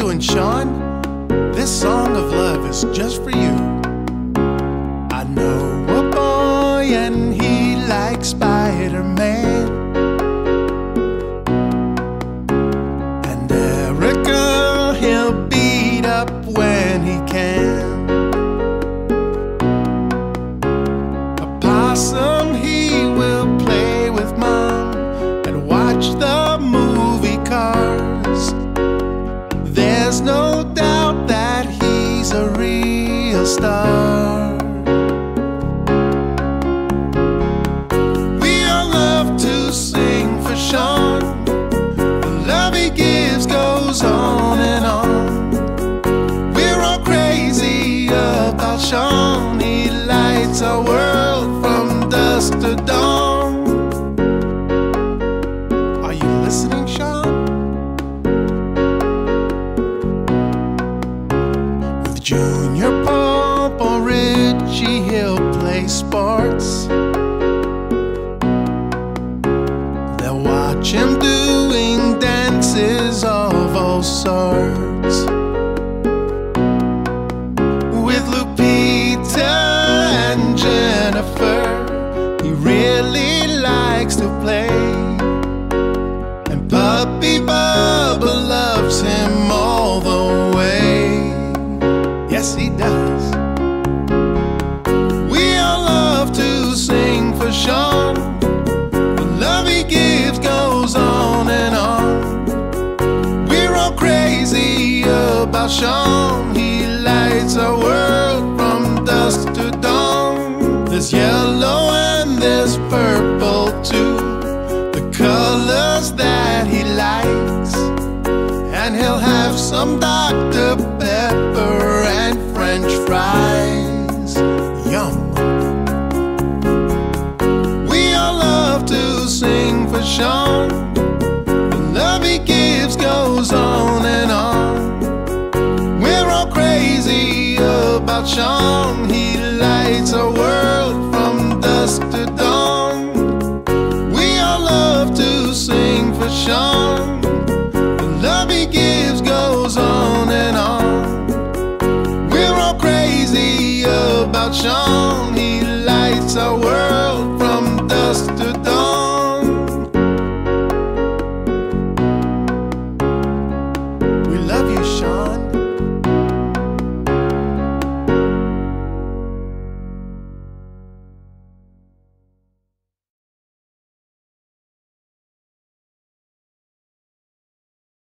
doing, Sean? This song of love is just for you. I know a boy and he likes Spider Man. And Erica, he'll beat up when he can. A possum, he will play with mom and watch the star. We all love to sing for Sean. The love he gives goes on and on. We're all crazy about Sean. He lights our world from dusk to dawn. Are you listening, Sean? With Junior sports. They'll watch him doing dances of all sorts. About Sean. He lights our world from dusk to dawn. There's yellow and there's purple too. The colors that he likes. And he'll have some Dr. Pepper and French fries. Yum. We all love to sing for Sean. The love he gives goes on. About Sean. He lights our world from dusk to dawn. We all love to sing for Sean. The love he gives goes on and on. We're all crazy about Sean.